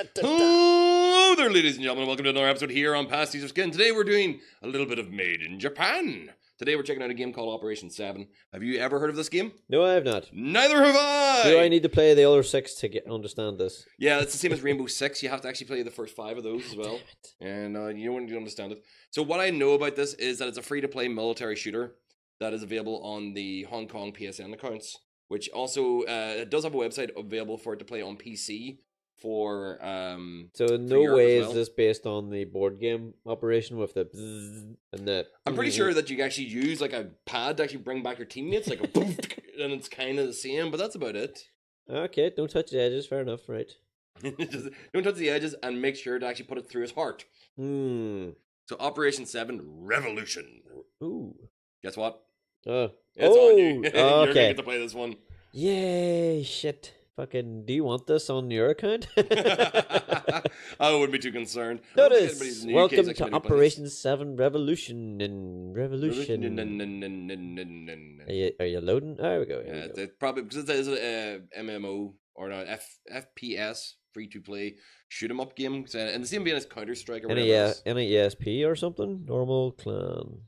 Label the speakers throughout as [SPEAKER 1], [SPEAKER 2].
[SPEAKER 1] Hello there, ladies and gentlemen. Welcome to another episode here on Pastiche of Skin. Today we're doing a little bit of Made in Japan. Today we're checking out a game called Operation 7. Have you ever heard of this game?
[SPEAKER 2] No, I have not.
[SPEAKER 1] Neither have I!
[SPEAKER 2] Do I need to play the other six to get understand this?
[SPEAKER 1] Yeah, it's the same as Rainbow Six. You have to actually play the first five of those as well. And uh, you don't understand it. So what I know about this is that it's a free-to-play military shooter that is available on the Hong Kong PSN accounts, which also uh, does have a website available for it to play on PC for um,
[SPEAKER 2] So in no
[SPEAKER 1] Europe
[SPEAKER 2] way
[SPEAKER 1] as
[SPEAKER 2] is this based on the board game operation with the bzzz and the.
[SPEAKER 1] I'm pretty sure that you actually use like a pad to actually bring back your teammates, like a boom, and it's kind of the same, but that's about it.
[SPEAKER 2] Okay, don't touch the edges. Fair enough, right?
[SPEAKER 1] Just don't touch the edges and make sure to actually put it through his heart.
[SPEAKER 2] Hmm.
[SPEAKER 1] So Operation Seven Revolution.
[SPEAKER 2] Ooh.
[SPEAKER 1] Guess what?
[SPEAKER 2] Oh.
[SPEAKER 1] It's on you.
[SPEAKER 2] Oh,
[SPEAKER 1] You're gonna
[SPEAKER 2] okay.
[SPEAKER 1] get to play this one.
[SPEAKER 2] Yay! Shit. Fucking. Do you want this on your account?
[SPEAKER 1] I wouldn't be too concerned. I don't think anybody's
[SPEAKER 2] Notice.
[SPEAKER 1] in the UK is
[SPEAKER 2] Welcome to
[SPEAKER 1] gonna play this.
[SPEAKER 2] Operation Seven Revolution and Revolution.
[SPEAKER 1] Revolution.
[SPEAKER 2] Are you, are you loading? There we go. Here
[SPEAKER 1] Yeah,
[SPEAKER 2] we
[SPEAKER 1] it's,
[SPEAKER 2] go.
[SPEAKER 1] it's probably because it's a uh, MMO or not F, FPS free to play shoot 'em up game. And the same vein as Counter Strike or whatever.
[SPEAKER 2] Any, uh, ESP or something? Normal clan.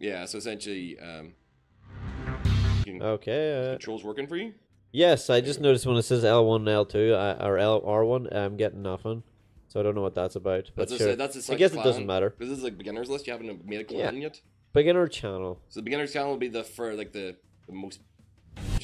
[SPEAKER 1] Yeah, so essentially, um,
[SPEAKER 2] Okay. Uh,
[SPEAKER 1] controls working for you.
[SPEAKER 2] Yes, I just noticed when it says L1 and L2 uh, or L R1, I'm getting nothing. So I don't know what that's about. But
[SPEAKER 1] That's a,
[SPEAKER 2] sure.
[SPEAKER 1] that's a
[SPEAKER 2] I
[SPEAKER 1] select
[SPEAKER 2] guess it doesn't matter.
[SPEAKER 1] This is like beginners list. You haven't made a clan yet.
[SPEAKER 2] Beginner channel.
[SPEAKER 1] So the beginners channel will be the for like the, the most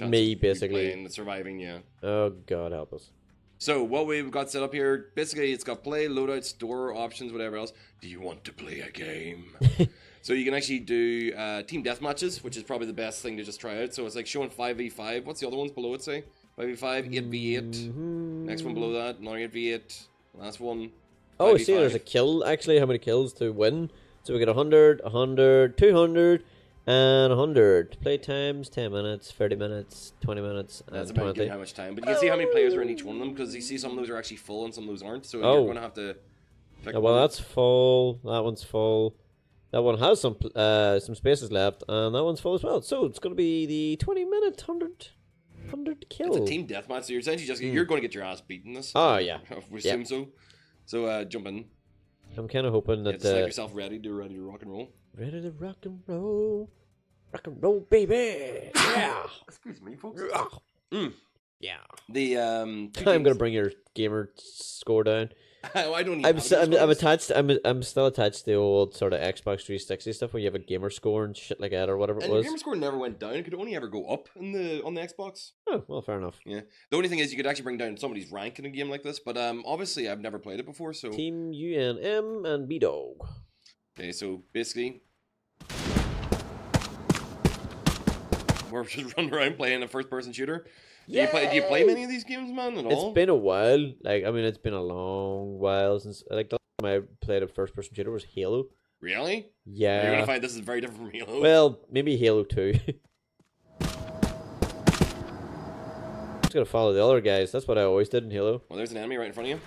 [SPEAKER 2] Me, basically.
[SPEAKER 1] and surviving. Yeah.
[SPEAKER 2] Oh God help us.
[SPEAKER 1] So what we've got set up here, basically, it's got play, loadout, store options, whatever else. Do you want to play a game? so you can actually do uh, team death matches, which is probably the best thing to just try out. So it's like showing five v five. What's the other ones below it say? Five v five, eight v eight.
[SPEAKER 2] Mhm.
[SPEAKER 1] Next one below that, another eight v eight. Last one.
[SPEAKER 2] Oh,
[SPEAKER 1] 5v5.
[SPEAKER 2] see, there's a kill. Actually, how many kills to win? So we get 100, 100, 200, and 100. Play times 10 minutes, 30 minutes, 20 minutes,
[SPEAKER 1] That's
[SPEAKER 2] and
[SPEAKER 1] about good
[SPEAKER 2] 20.
[SPEAKER 1] how much time. But you can see how many players are in each one of them because you see some of those are actually full and some of those aren't. So
[SPEAKER 2] Oh.
[SPEAKER 1] you're going to have to. pick
[SPEAKER 2] Oh, well,
[SPEAKER 1] one.
[SPEAKER 2] that's full. That one's full. That one has some uh some spaces left, and that one's full as well. So it's going to be the 20 minute 100, 100 kill.
[SPEAKER 1] It's a team deathmatch, so you're essentially just you're going to get your ass beaten this.
[SPEAKER 2] Oh, yeah.
[SPEAKER 1] we
[SPEAKER 2] Yeah.
[SPEAKER 1] assume so. So uh, jump in.
[SPEAKER 2] I'm kind of hoping
[SPEAKER 1] Yeah,
[SPEAKER 2] that
[SPEAKER 1] just make
[SPEAKER 2] uh,
[SPEAKER 1] yourself ready to ready to rock and roll.
[SPEAKER 2] ready to rock and roll, rock and roll, baby. Yeah,
[SPEAKER 1] Excuse me, folks.
[SPEAKER 2] Mm. yeah.
[SPEAKER 1] The um,
[SPEAKER 2] I'm gonna bring your gamer score down.
[SPEAKER 1] I don't.
[SPEAKER 2] I'm, I'm, I'm attached. I'm I'm still attached to the old sort of Xbox 360 stuff where you have a gamer score and shit like that or whatever it
[SPEAKER 1] And your
[SPEAKER 2] was.
[SPEAKER 1] gamer score never went down. It could only ever go up in the on the Xbox.
[SPEAKER 2] Oh well, fair enough.
[SPEAKER 1] Yeah. The only thing is you could actually bring down somebody's rank in a game like this, but um, obviously I've never played it before, so
[SPEAKER 2] Team UNM and B Dog.
[SPEAKER 1] okay. So basically, we're just running around playing a first-person shooter. Do you play? Do you play many of these games, man? At
[SPEAKER 2] It's
[SPEAKER 1] all?
[SPEAKER 2] been a while. Like I mean, it's been a long while since like the last time I played a first person shooter was Halo.
[SPEAKER 1] really.
[SPEAKER 2] Yeah.
[SPEAKER 1] You're gonna find this is very different from Halo.
[SPEAKER 2] Well, maybe Halo 2. Just gonna follow the other guys. That's what I always did in Halo.
[SPEAKER 1] well, there's an enemy right in front of you.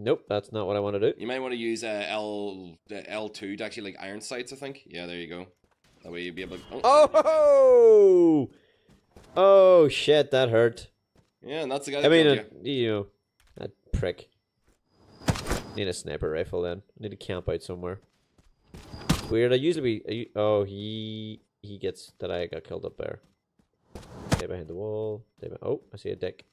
[SPEAKER 2] Nope, that's not what I want to do.
[SPEAKER 1] You might want to use uh, L L two to actually like iron sights. I think. Yeah, there you go. That way you'd be able. to... Oh,
[SPEAKER 2] Oh! Oh shit, that hurt.
[SPEAKER 1] yeah, and that's the guy.
[SPEAKER 2] I
[SPEAKER 1] That
[SPEAKER 2] mean,
[SPEAKER 1] killed
[SPEAKER 2] uh, you know, that prick. Need a sniper rifle then. Need to camp out somewhere. It's weird. I usually be. Oh, he he gets that I got killed up there. Stay behind the wall. Stay behind, oh, I see a dick.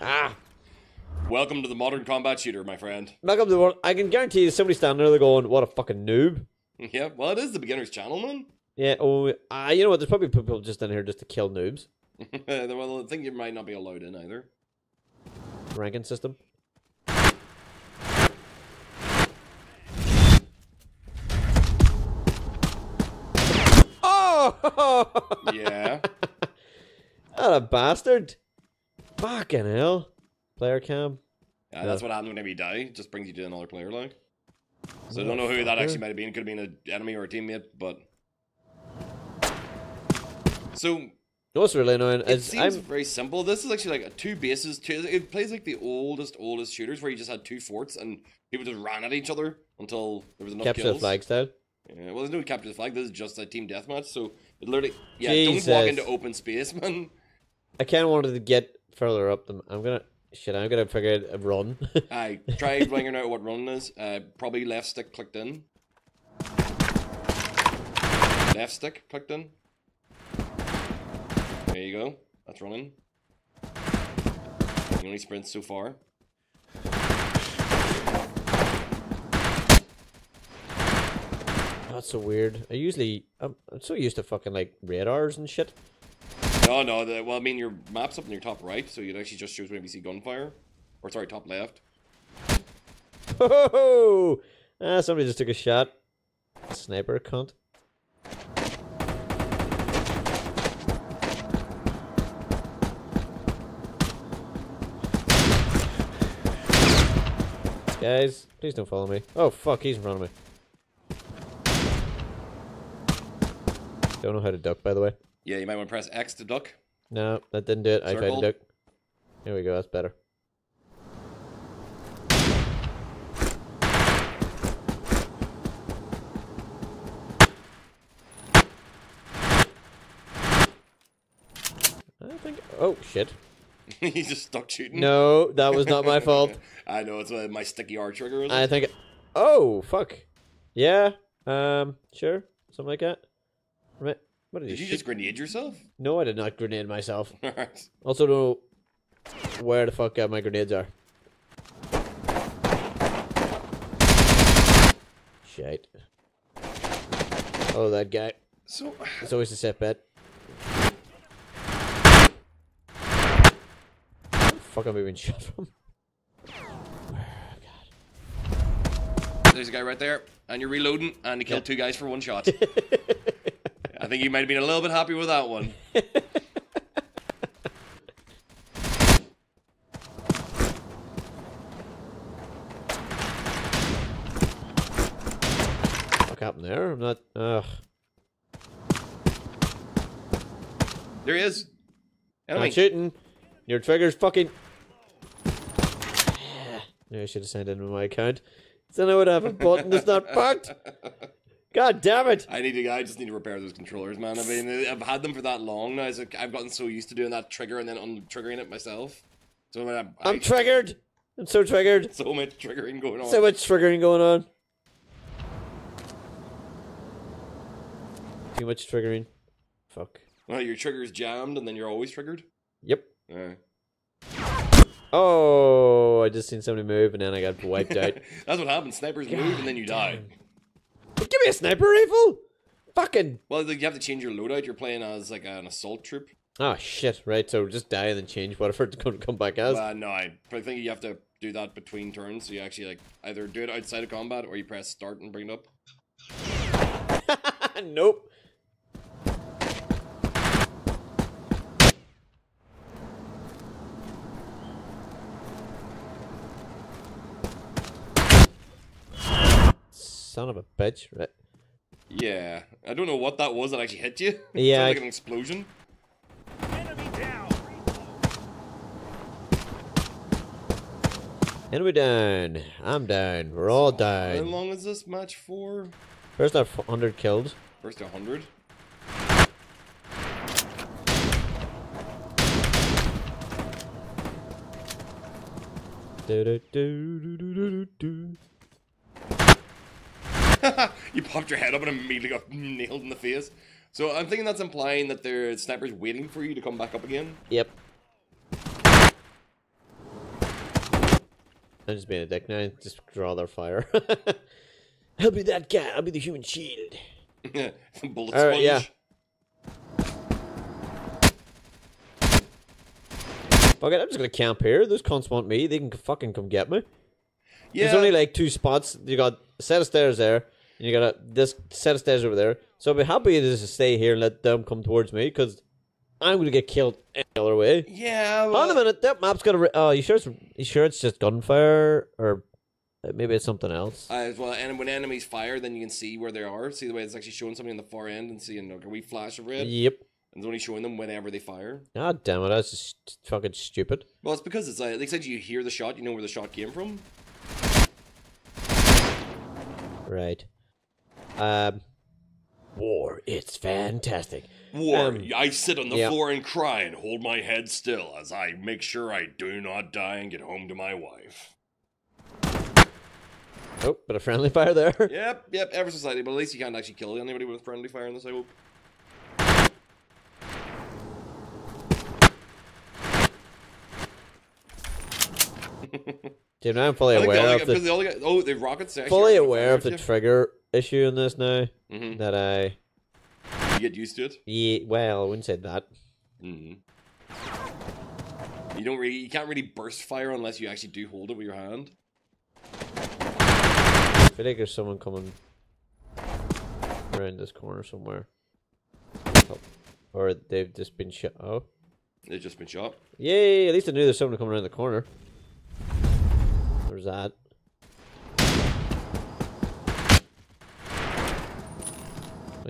[SPEAKER 2] Ah!
[SPEAKER 1] you. Welcome to the modern combat shooter, my friend.
[SPEAKER 2] Up to the one. I can guarantee you somebody standing there they're going, "What a fucking noob."
[SPEAKER 1] Yeah, well, it is the beginner's channel, man.
[SPEAKER 2] Yeah. Oh, ah, you know what? There's probably people just in here just to kill noobs.
[SPEAKER 1] well, I think you might not be allowed in either.
[SPEAKER 2] Ranking system. Oh!
[SPEAKER 1] Yeah.
[SPEAKER 2] What a bastard! Fucking hell. Player cam.
[SPEAKER 1] Yeah, that's what happens whenever you die. It just brings you to another player, like. So I don't know who that actually might have been. It could have been an enemy or a teammate, but. So
[SPEAKER 2] know what's really annoying?
[SPEAKER 1] it seems
[SPEAKER 2] I'm
[SPEAKER 1] very simple. This is actually like two bases. Two. It plays like the oldest, oldest shooters where you just had two forts and people just ran at each other until there was enough
[SPEAKER 2] capture the
[SPEAKER 1] kills.
[SPEAKER 2] flag style.
[SPEAKER 1] Yeah, well, there's no capture the flag. This is just a team deathmatch. So It literally, yeah. Don't walk into open space, man.
[SPEAKER 2] I kind of wanted to get further up them. I'm gonna shit. I'm gonna figure out a run.
[SPEAKER 1] I tried figuring out what running is. Uh, probably left stick clicked in. Left stick clicked in. There you go. That's running. You only sprint so far.
[SPEAKER 2] That's so weird. I usually I'm, I'm so used to fucking like radars and shit.
[SPEAKER 1] No, no. The, well, I mean, your map's up in your top right, so it actually just choose whenever you see gunfire. Or sorry, top left.
[SPEAKER 2] Oh, ah, somebody just took a shot. Sniper cunt. Guys, please don't follow me. Oh fuck, he's in front of me. Don't know how to duck, by the way.
[SPEAKER 1] Yeah, you might want to press X to duck.
[SPEAKER 2] No, that didn't do it. I tried to duck. There we go. That's better. I think. Oh shit!
[SPEAKER 1] He's just stuck shooting.
[SPEAKER 2] No, that was not my fault.
[SPEAKER 1] I know it's uh, my sticky R trigger.
[SPEAKER 2] I
[SPEAKER 1] it?
[SPEAKER 2] think. Oh fuck! Yeah. Um. Sure. Something like that. Right. What did, you shoot?
[SPEAKER 1] just grenade yourself?
[SPEAKER 2] No, I did not grenade myself.
[SPEAKER 1] Alright.
[SPEAKER 2] Also, don't know where the fuck uh, my grenades are. Shite. Oh, that guy.
[SPEAKER 1] So,
[SPEAKER 2] It's always a set bet. Fuck, I'm being shot from.
[SPEAKER 1] there's a guy right there, and you're reloading, and you killed two guys for one shot. I think you might have been a little bit happy with that one.
[SPEAKER 2] What happened there? I'm not. Ugh.
[SPEAKER 1] There he is.
[SPEAKER 2] I'm shooting. Your trigger's fucking. Maybe I should have signed in with my account. So I would have a button that's not fucked. God damn it!
[SPEAKER 1] I need to. I just need to repair those controllers, man. I mean, I've had them for that long now. I've gotten so used to doing that trigger and then untriggering it myself. So I,
[SPEAKER 2] I'm triggered. I'm so triggered.
[SPEAKER 1] so much triggering going on.
[SPEAKER 2] So much triggering going on. Too much triggering. Fuck.
[SPEAKER 1] well, your trigger's jammed, and then you're always triggered.
[SPEAKER 2] Yep.
[SPEAKER 1] Yeah.
[SPEAKER 2] Oh, I just seen somebody move and then I got wiped out.
[SPEAKER 1] That's what happens. Snipers move, and then you die.
[SPEAKER 2] Give me a sniper rifle. Fucking.
[SPEAKER 1] Well, you have to change your loadout. You're playing as like an assault troop.
[SPEAKER 2] Oh shit! Right, so just die and then change whatever it's going to come back as.
[SPEAKER 1] Uh, no, I, I think you have to do that between turns. So you actually like either do it outside of combat or you press start and bring it up.
[SPEAKER 2] nope. Son of a bitch! Right.
[SPEAKER 1] Yeah, I don't know what that was that actually hit you.
[SPEAKER 2] Yeah,
[SPEAKER 1] like an explosion.
[SPEAKER 2] Enemy down. I'm down. We're all
[SPEAKER 1] How long is this match for?
[SPEAKER 2] First, our 100 killed.
[SPEAKER 1] First 100.
[SPEAKER 2] Do, do, do, do, do, do, do.
[SPEAKER 1] you popped your head up and immediately got nailed in the face. So I'm thinking that's implying that there snipers waiting for you to come back up again.
[SPEAKER 2] Yep. I'm just being a dick now. Just draw their fire. I'll be that guy. I'll be the human shield.
[SPEAKER 1] Bullet
[SPEAKER 2] All right,
[SPEAKER 1] sponge.
[SPEAKER 2] yeah. Fuck it, I'm just gonna camp here. Those cunts want me. They can fucking come get me.
[SPEAKER 1] Yeah.
[SPEAKER 2] There's only like two spots. You got a set of stairs there, and you got a, this set of stairs over there. So I'd be happy to just stay here and let them come towards me, because I'm gonna get killed any other way.
[SPEAKER 1] yeah.
[SPEAKER 2] Hold on a minute, that map's got a. Re- oh, you sure? It's, you sure it's just gunfire, or maybe it's something else?
[SPEAKER 1] uh, well, and when enemies fire, then you can see where they are. See the way it's actually showing something in the far end and seeing like, a wee flash of red.
[SPEAKER 2] Yep.
[SPEAKER 1] And it's only showing them whenever they fire.
[SPEAKER 2] God damn it, that's just fucking stupid.
[SPEAKER 1] Well, it's because it's like, they said, you hear the shot, you know where the shot came from.
[SPEAKER 2] Right. Um. War, it's fantastic.
[SPEAKER 1] War,
[SPEAKER 2] Um,
[SPEAKER 1] I sit on the floor and cry and hold my head still as I make sure I do not die and get home to my wife.
[SPEAKER 2] Oh, but a friendly fire there.
[SPEAKER 1] Yep, yep, ever so slightly, but at least you can't actually kill anybody with a friendly fire in this, I hope.
[SPEAKER 2] Dude, I'm fully
[SPEAKER 1] I think they
[SPEAKER 2] aware
[SPEAKER 1] only
[SPEAKER 2] of the
[SPEAKER 1] they only oh, they've rockets.
[SPEAKER 2] fully aware of the trigger issue in this now.
[SPEAKER 1] Mhm.
[SPEAKER 2] That I
[SPEAKER 1] You get used to it.
[SPEAKER 2] yeah, well, I wouldn't say that.
[SPEAKER 1] hmm You don't really, you can't really burst fire unless you actually do hold it with your hand.
[SPEAKER 2] I feel like there's someone coming around this corner somewhere. Oh, Or they've just been shot. Oh.
[SPEAKER 1] They've just been shot.
[SPEAKER 2] Yay! At least I knew there's someone coming around the corner. There's that.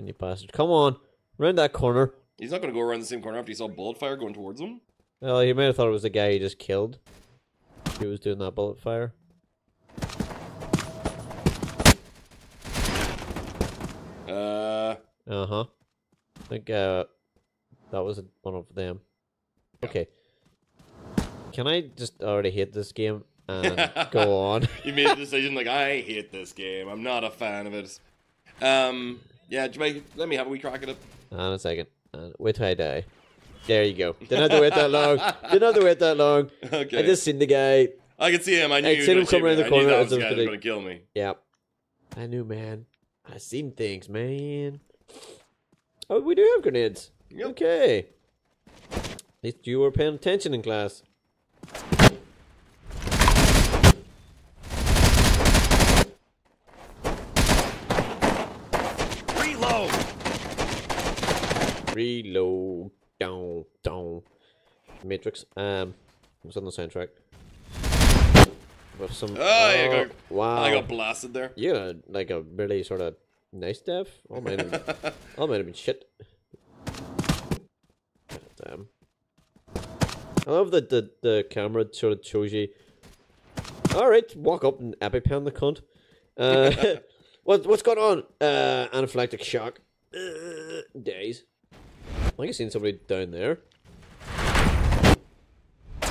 [SPEAKER 2] When you bastard. Come on! Round that corner.
[SPEAKER 1] He's not going to go around the same corner after he saw bullet fire going towards him.
[SPEAKER 2] Well, he might have thought it was the guy he just killed. He was doing that bullet fire.
[SPEAKER 1] Uh,
[SPEAKER 2] Uh huh. I think uh, that was one of them. Okay. Can I just already hate this game and go on?
[SPEAKER 1] you made the decision like I hate this game. I'm not a fan of it. Um, yeah, Jamaica, let me have a wee crack at it.
[SPEAKER 2] On a second. Wait till I die. There you go. Didn't have to wait that long. Didn't have to wait that long.
[SPEAKER 1] Okay,
[SPEAKER 2] I just seen the guy.
[SPEAKER 1] I could see him. I knew was
[SPEAKER 2] seen him come around the
[SPEAKER 1] I
[SPEAKER 2] corner
[SPEAKER 1] knew that was
[SPEAKER 2] I was
[SPEAKER 1] that was
[SPEAKER 2] gonna-
[SPEAKER 1] going to kill me.
[SPEAKER 2] Yep. I knew, man. I seen things, man. Oh, we do have grenades.
[SPEAKER 1] Yep.
[SPEAKER 2] Okay. At least you were paying attention in class.
[SPEAKER 1] Reload.
[SPEAKER 2] Reload. Down, down. Matrix. Um, what's on the soundtrack? With some.
[SPEAKER 1] Oh, yeah,
[SPEAKER 2] oh,
[SPEAKER 1] got-
[SPEAKER 2] wow.
[SPEAKER 1] I got blasted there.
[SPEAKER 2] Yeah, like a really sort of nice death. All might have, all might have been shit. Damn. I love that the the camera sort of shows you. All right, walk up and epipen the cunt. Uh, what what's going on? Uh, anaphylactic shock. Uh, days. I think I've seen somebody down there.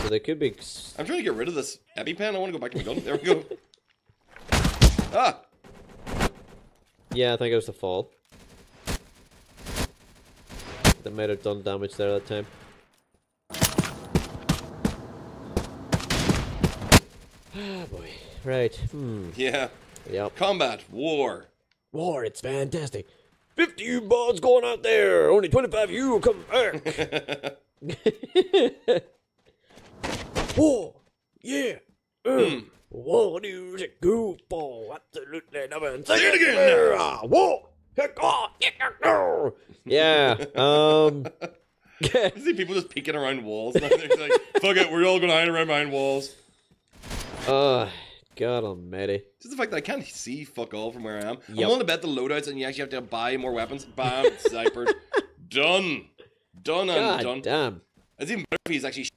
[SPEAKER 2] So they could be.
[SPEAKER 1] I'm trying to get rid of this EpiPen. I want to go back to my gun. There we go. ah,
[SPEAKER 2] Yeah, I think it was the fall. That might have done damage there that time. Ah, boy. Right. Hmm.
[SPEAKER 1] yeah.
[SPEAKER 2] Yep.
[SPEAKER 1] Combat, war.
[SPEAKER 2] War, it's fantastic. 50 you bods going out there. Only 25 of you will come back. War. Yeah. Uh, War is good for? Absolutely never. Say
[SPEAKER 1] it again now.
[SPEAKER 2] Ah, ah, yeah. Yeah. Um.
[SPEAKER 1] I see people just peeking around walls. Like, fuck it, we're all going to hide around behind walls.
[SPEAKER 2] uh, God almighty.
[SPEAKER 1] Just the fact that I can't see fuck all from where I am. I'm
[SPEAKER 2] Yep.
[SPEAKER 1] willing to bet the loadouts and you actually have to buy more weapons. Bam, snipers. done. Done and
[SPEAKER 2] God
[SPEAKER 1] done.
[SPEAKER 2] damn.
[SPEAKER 1] It's even better if he's actually.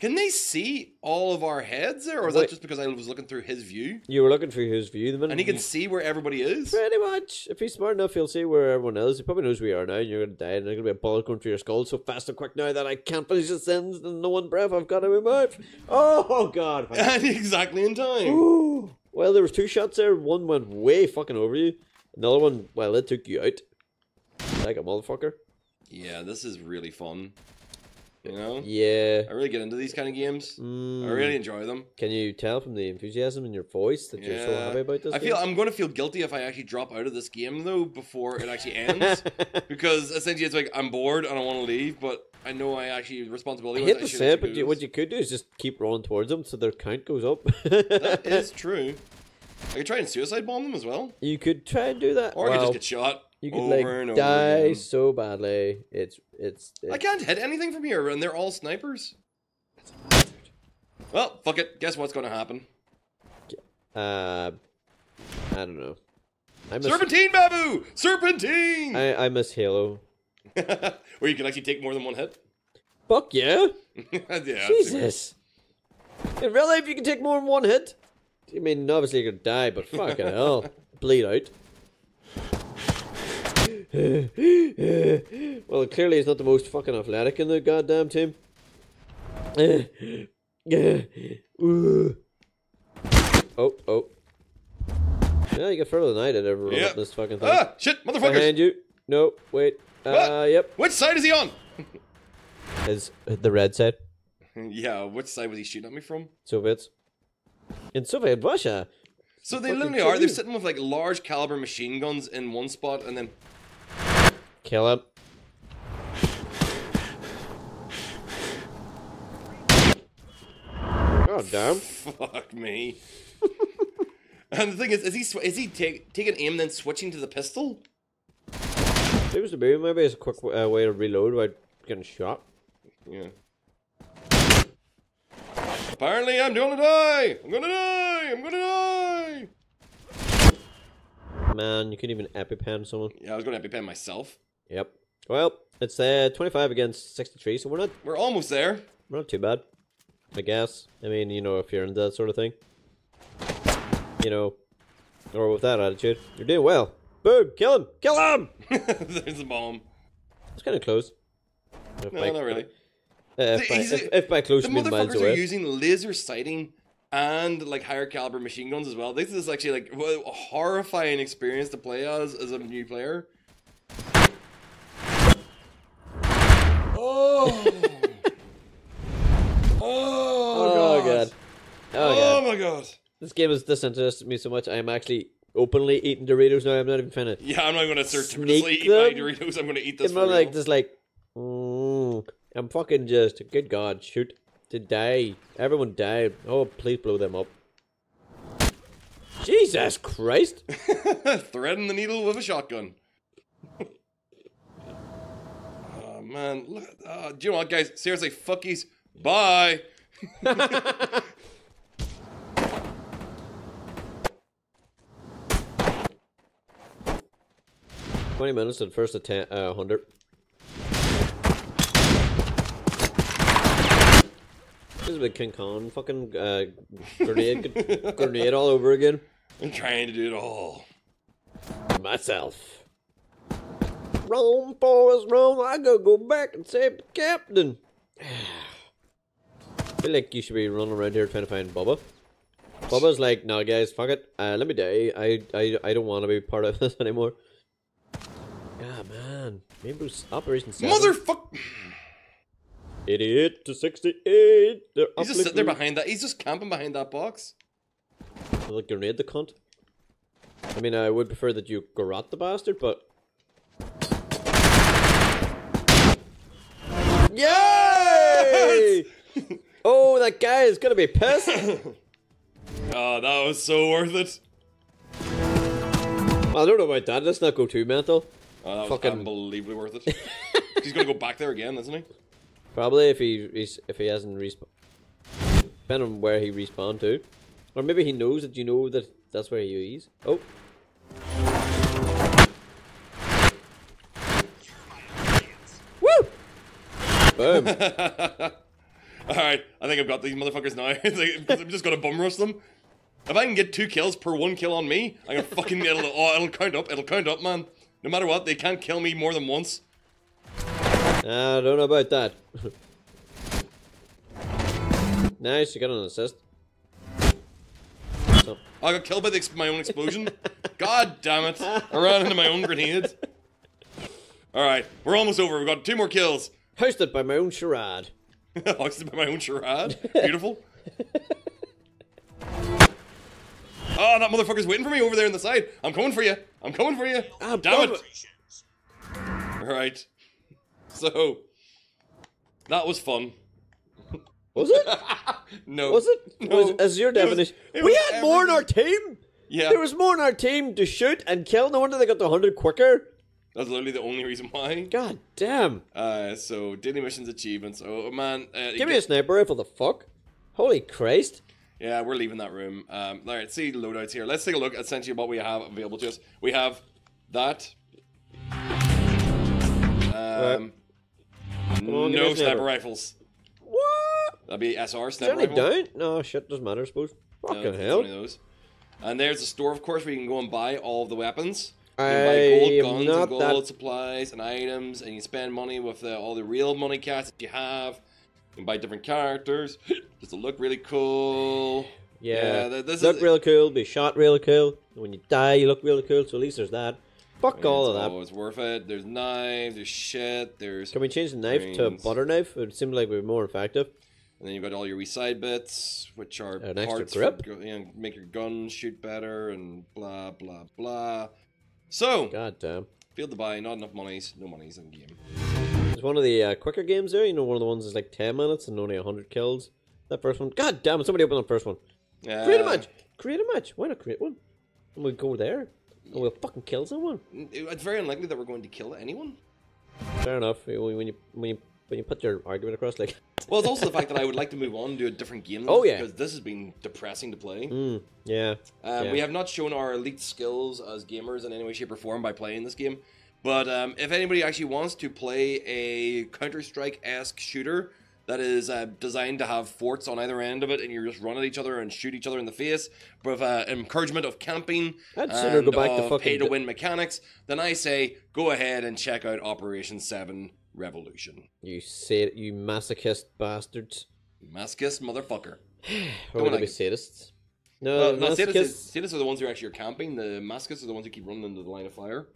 [SPEAKER 1] Can they see all of our heads there, or is
[SPEAKER 2] Wait.
[SPEAKER 1] that just because I was looking through his view?
[SPEAKER 2] You were looking through his view the minute.
[SPEAKER 1] And he can see where everybody is.
[SPEAKER 2] Pretty much. If he's smart enough, he'll see where everyone is. He probably knows where you are now, and you're gonna die, and there's gonna be a bullet going through your skull so fast and quick now that I can't finish the sentence in the one breath I've got in my mouth. Oh God!
[SPEAKER 1] And exactly in time.
[SPEAKER 2] Ooh. Well, there was two shots there. One went way fucking over you. Another one, well, it took you out like a motherfucker.
[SPEAKER 1] Yeah, this is really fun. You know,
[SPEAKER 2] Yeah.
[SPEAKER 1] I really get into these kind of games.
[SPEAKER 2] Mm.
[SPEAKER 1] I really enjoy them.
[SPEAKER 2] Can you tell from the enthusiasm in your voice that you're so happy about this?
[SPEAKER 1] I feel? I'm going to feel guilty if I actually drop out of this game though before it actually ends, because essentially it's like I'm bored and I want to leave, but I know I actually responsibility.
[SPEAKER 2] I hate to say it, but you, what you could do is just keep rolling towards them so their count goes up.
[SPEAKER 1] that is true. I could try and suicide bomb them as well,
[SPEAKER 2] You could try and do that.
[SPEAKER 1] or I could just get shot
[SPEAKER 2] you could like die so badly. It's it's.
[SPEAKER 1] I can't hit anything from here, and they're all snipers. Well, fuck it. Guess what's going to happen?
[SPEAKER 2] uh, I don't know. I miss
[SPEAKER 1] Serpentine, Babu! Serpentine!
[SPEAKER 2] I, I miss Halo.
[SPEAKER 1] Where you can actually take more than one hit.
[SPEAKER 2] Fuck yeah!
[SPEAKER 1] yeah.
[SPEAKER 2] Jesus. In real life, you can take more than one hit. I mean, obviously you're gonna die, but fucking hell, bleed out. well, clearly he's not the most fucking athletic in the goddamn team. oh, oh. Yeah, you get further than I did ever up this fucking thing.
[SPEAKER 1] Ah, shit, motherfuckers!
[SPEAKER 2] Behind you. No, wait. Uh,
[SPEAKER 1] What?
[SPEAKER 2] yep.
[SPEAKER 1] Which side is he on?
[SPEAKER 2] Is the red side.
[SPEAKER 1] yeah, which side was he shooting at me from?
[SPEAKER 2] Soviets. In Soviet Russia.
[SPEAKER 1] So they literally are. They're sitting with like large caliber machine guns in one spot, and then
[SPEAKER 2] Kill him. God damn.
[SPEAKER 1] fuck me. and the thing is, is he is he take, taking aim and then switching to the pistol?
[SPEAKER 2] Seems to be. Maybe it's a quick uh, way to reload without getting shot.
[SPEAKER 1] Yeah. Apparently, I'm gonna die. I'm gonna die. I'm gonna die.
[SPEAKER 2] Man, you couldn't even EpiPen someone.
[SPEAKER 1] Yeah, I was gonna EpiPen myself.
[SPEAKER 2] Yep. Well, it's uh, 25 against 63, so we're not
[SPEAKER 1] We're almost there.
[SPEAKER 2] we're not too bad. I guess. I mean, you know, if you're into that sort of thing. You know, or with that attitude, you're doing well. Boom! Kill him! Kill him!
[SPEAKER 1] There's the bomb.
[SPEAKER 2] It's kind of close. If
[SPEAKER 1] No,
[SPEAKER 2] by-
[SPEAKER 1] not really.
[SPEAKER 2] Uh, if, by, if, if by close
[SPEAKER 1] The
[SPEAKER 2] you mean miles
[SPEAKER 1] motherfuckers are
[SPEAKER 2] away.
[SPEAKER 1] using laser sighting and like higher caliber machine guns as well. This is actually like wha- a horrifying experience to play as as a new player. Oh. oh,
[SPEAKER 2] Oh, god. Oh,
[SPEAKER 1] Oh
[SPEAKER 2] god.
[SPEAKER 1] my god.
[SPEAKER 2] This game has disinterested me so much. I am actually openly eating Doritos now. I'm not even to.
[SPEAKER 1] Yeah, I'm not gonna
[SPEAKER 2] Sneak
[SPEAKER 1] surreptitiously eat my? Doritos. I'm gonna eat this
[SPEAKER 2] I'm not like just like. Mm, I'm fucking just. Good God, shoot to die. Everyone died. Oh, please blow them up. Jesus Christ!
[SPEAKER 1] Threading the needle with a shotgun. man, look, uh, do you know what, guys? Seriously, fuckies. Bye.
[SPEAKER 2] Twenty minutes the first attempt, uh, hundred. This is a big King Kong fucking uh, grenade, grenade all over again.
[SPEAKER 1] I'm trying to do it all.
[SPEAKER 2] myself. Rome, boys, Rome, I gotta go back and save the captain. I feel like you should be running around here trying to find Bubba. Bubba's like, no, guys, fuck it. Uh, let me die. I, I, I don't want to be part of this anymore. Ah, man. S- Operation 7.
[SPEAKER 1] Motherfuck!
[SPEAKER 2] 88 to 68. They're
[SPEAKER 1] He's just sitting there behind that. He's just camping behind that box.
[SPEAKER 2] Like grenade the cunt. I mean, I would prefer that you garrot the bastard, but. Yay! oh, that guy is gonna be pissed.
[SPEAKER 1] Oh, that was so worth it.
[SPEAKER 2] I don't know about that. Let's not go too mental.
[SPEAKER 1] Oh, that was
[SPEAKER 2] Fucking-
[SPEAKER 1] unbelievably worth it. He's gonna go back there again, isn't he?
[SPEAKER 2] Probably if he if he hasn't respawned. Depending on where he respawned to, or maybe he knows that you know that that's where he is. Oh. Boom.
[SPEAKER 1] Alright, I think I've got these motherfuckers now. It's like- 'cause I'm just gonna bum rush them. If I can get two kills per one kill on me, I'm gonna fucking it'll oh, it'll count up, it'll count up, man. No matter what, they can't kill me more than once.
[SPEAKER 2] I don't know about that. nice, you got an assist. So,
[SPEAKER 1] I got killed by the, my own explosion. God damn it! I ran into my own grenade. All right, we're almost over. We've got two more kills.
[SPEAKER 2] Hosted by my own charade.
[SPEAKER 1] Hoisted by my own charade. Beautiful. Oh, that motherfucker's waiting for me over there on the side. I'm coming for you. I'm coming for you.
[SPEAKER 2] Ah,
[SPEAKER 1] Damn it. All right. So, that was fun.
[SPEAKER 2] Was it?
[SPEAKER 1] No.
[SPEAKER 2] Was it?
[SPEAKER 1] No.
[SPEAKER 2] Was, as your
[SPEAKER 1] It was-
[SPEAKER 2] definition?
[SPEAKER 1] it
[SPEAKER 2] we had more in our team.
[SPEAKER 1] Yeah.
[SPEAKER 2] There was more in our team to shoot and kill. No wonder they got the hundred quicker.
[SPEAKER 1] That's literally the only reason why.
[SPEAKER 2] God damn!
[SPEAKER 1] Uh, so daily missions achievements. Oh man, uh,
[SPEAKER 2] Give me a sniper rifle. The fuck? Holy Christ!
[SPEAKER 1] Yeah, we're leaving that room. Um, all right, see the loadouts here. Let's take a look at essentially what we have available to us. We have that. Um,
[SPEAKER 2] on,
[SPEAKER 1] no
[SPEAKER 2] sniper.
[SPEAKER 1] rifles.
[SPEAKER 2] What?
[SPEAKER 1] That'd be SR
[SPEAKER 2] Is
[SPEAKER 1] sniper rifle.
[SPEAKER 2] down? No shit. Doesn't matter. I suppose. Fucking
[SPEAKER 1] it's
[SPEAKER 2] hell!
[SPEAKER 1] And there's the store, of course, where you can go and buy all of the weapons. You buy gold guns and gold
[SPEAKER 2] that.
[SPEAKER 1] supplies and items, and you spend money with uh, all the real money cats that you have. You can buy different characters just to look really cool.
[SPEAKER 2] Yeah,
[SPEAKER 1] th- this
[SPEAKER 2] look
[SPEAKER 1] is
[SPEAKER 2] real cool. Be shot real cool. When you die, you look really cool. So at least there's that. Fuck all of
[SPEAKER 1] it's
[SPEAKER 2] that.
[SPEAKER 1] always worth it. There's knives, there's shit, there's
[SPEAKER 2] Can we change the knife to a butter knife? It would seem like we're more effective.
[SPEAKER 1] And then you've got all your wee side bits, which are
[SPEAKER 2] An extra
[SPEAKER 1] parts
[SPEAKER 2] grip.
[SPEAKER 1] for you know, make your gun shoot better and blah blah blah. So,
[SPEAKER 2] God damn.
[SPEAKER 1] field to buy, not enough monies, no monies in game.
[SPEAKER 2] There's one of the uh, quicker games there. You know, one of the ones that's like 10 minutes and only 100 kills. That first one. God damn it, somebody open the first one. Create a
[SPEAKER 1] Uh,
[SPEAKER 2] match. Create a match. Why not create one? And we'll go there. And we'll fucking kill someone.
[SPEAKER 1] It's very unlikely that we're going to kill anyone.
[SPEAKER 2] Fair enough. When you when you when you put your argument across, like,
[SPEAKER 1] Well, it's also the fact that I would like to move on to a different game.
[SPEAKER 2] Oh, yeah.
[SPEAKER 1] because this has been depressing to play.
[SPEAKER 2] mm, yeah,
[SPEAKER 1] Um,
[SPEAKER 2] yeah.
[SPEAKER 1] We have not shown our elite skills as gamers in any way, shape, or form by playing this game. But um, if anybody actually wants to play a Counter Strike esque shooter that is uh, designed to have forts on either end of it, and you just run at each other and shoot each other in the face, with uh, encouragement of camping
[SPEAKER 2] I'd sooner
[SPEAKER 1] and
[SPEAKER 2] go back to fucking
[SPEAKER 1] pay to win mechanics, then I say go ahead and check out Operation Seven Revolution.
[SPEAKER 2] you say you masochist bastards.
[SPEAKER 1] Masochist motherfucker.
[SPEAKER 2] Or would it be sadists? No,
[SPEAKER 1] Well, no, sadists, sadists are the ones who actually are camping. The masochists are the ones who keep running into the line of fire.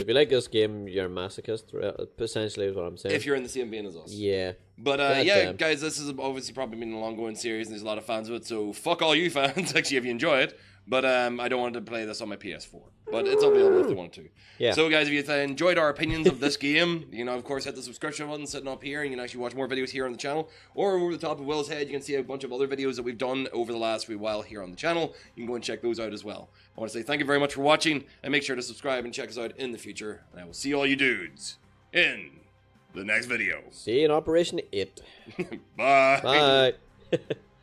[SPEAKER 2] If you like this game, you're a masochist. Essentially, is what I'm saying.
[SPEAKER 1] If you're in the same vein as us.
[SPEAKER 2] yeah,
[SPEAKER 1] But uh, yeah,
[SPEAKER 2] damn.
[SPEAKER 1] guys, this has obviously probably been an ongoing series, and there's a lot of fans of it. So fuck all you fans, actually, if you enjoy it. But um, I don't want to play this on my PS4. But it's available if you want to.
[SPEAKER 2] Yeah.
[SPEAKER 1] So guys, if you enjoyed our opinions of this game, you know, of course, hit the subscription button sitting up here, and you can actually watch more videos here on the channel. Or over the top of Will's head, you can see a bunch of other videos that we've done over the last wee while here on the channel. You can go and check those out as well. I want to say thank you very much for watching, and make sure to subscribe and check us out in the future. And I will see all you dudes in the next video.
[SPEAKER 2] see you in Operation It.
[SPEAKER 1] Bye.
[SPEAKER 2] Bye.